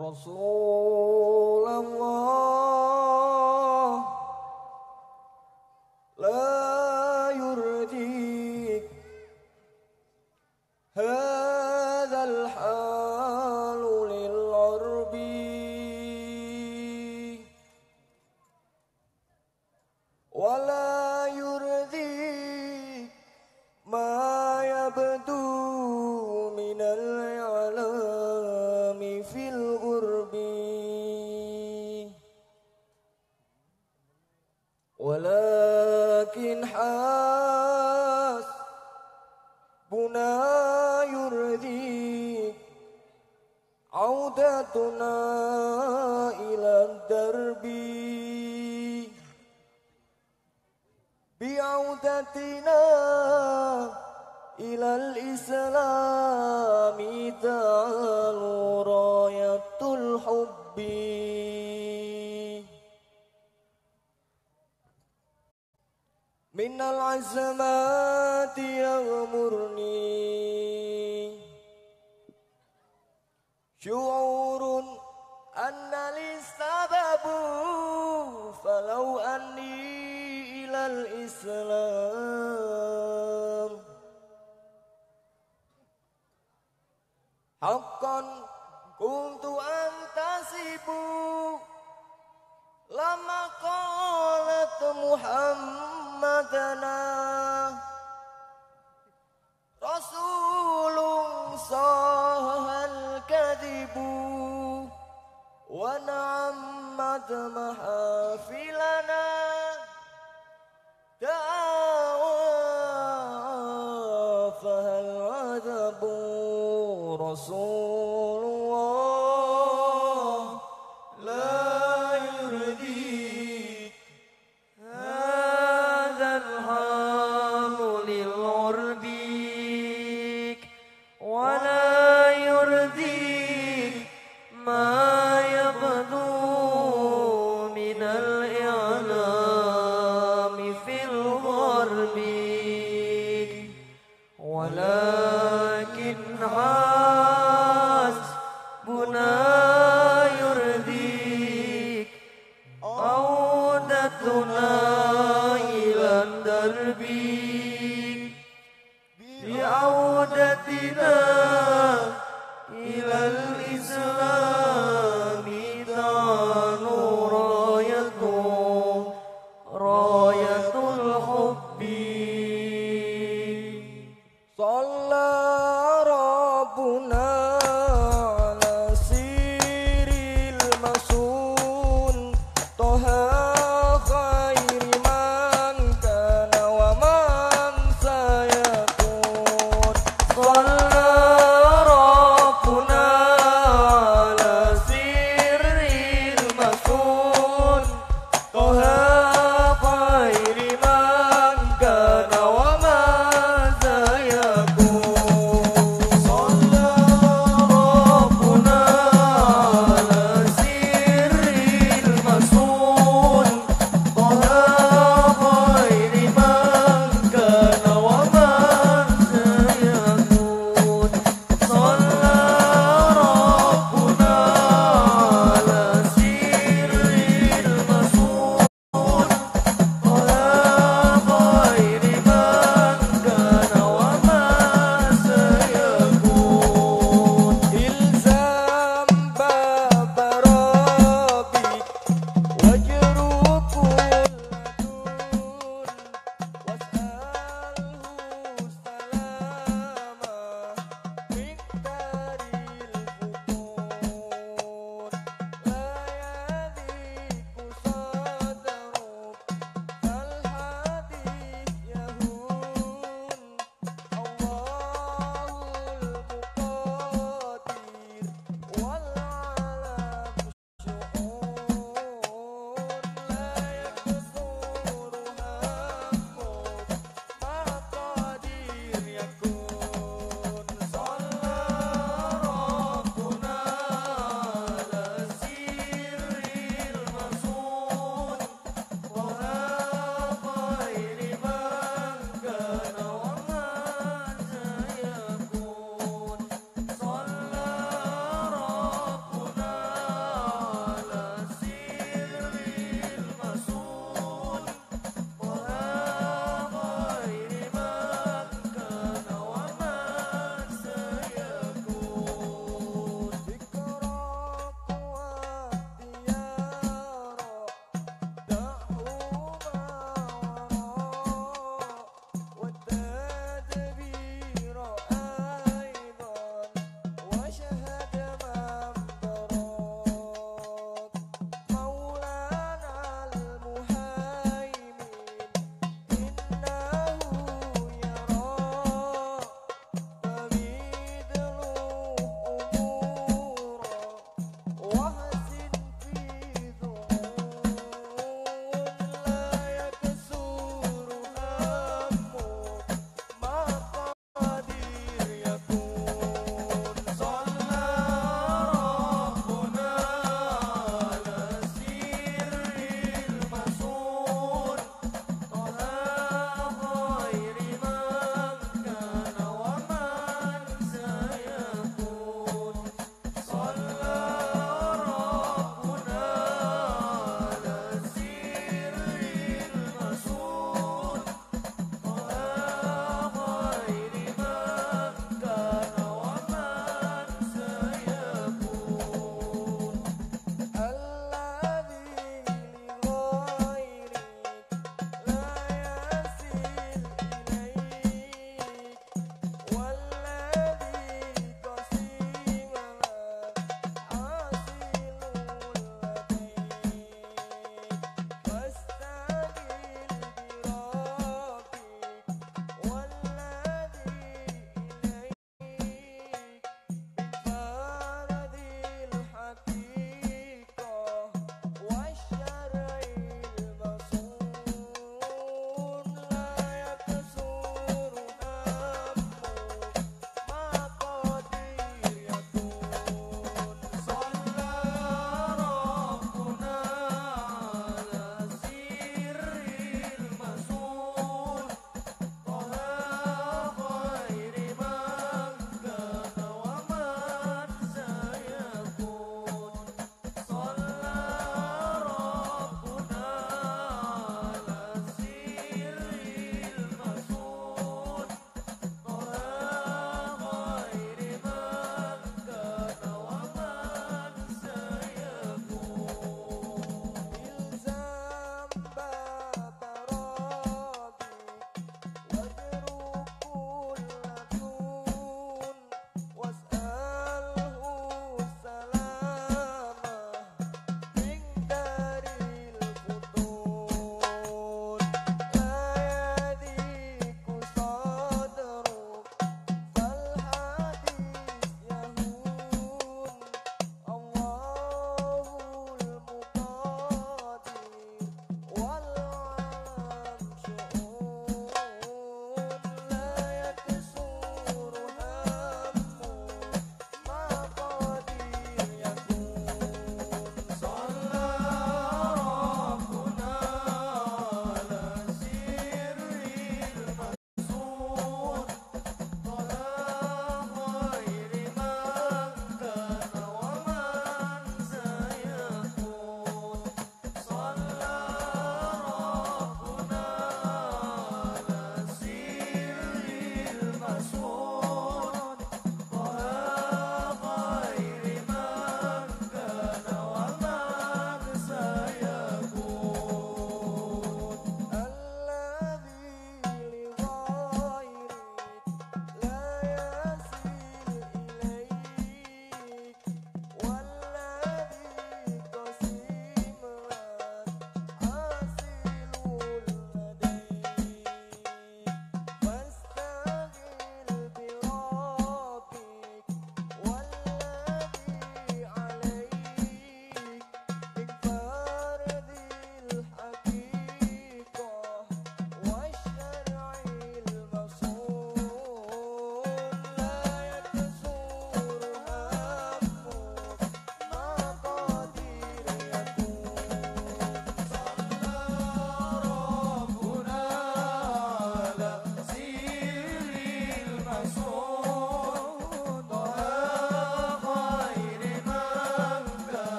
رسول الله لا يرضيك. هذا الحال للعرب. ولا عودتنا إلى الدرب. بعودتنا إلى الإسلام تعالوا راية الحب. من العزمات يغمرني. شعور أن لي سبب فلو أني إلى الإسلام. حقا كنت أنتسب لما قالت محمدنا. رسول إلى الدرب بعودتنا إلى الإسلام دعان راية راية الحب. صلى